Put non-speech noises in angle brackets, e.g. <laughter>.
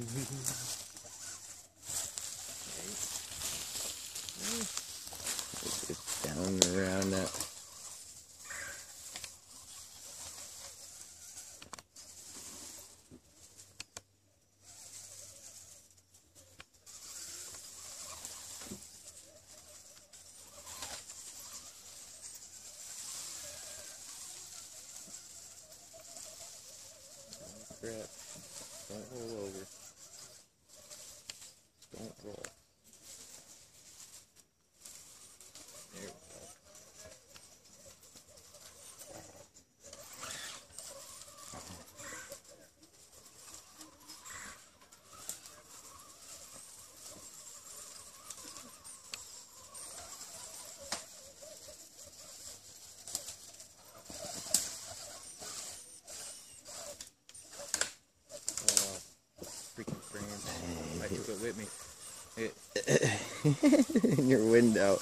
It's down around that. Crap. Don't roll over. Don't roll. There we go. Oh, freaking frame. I took it with me. <laughs> In your window.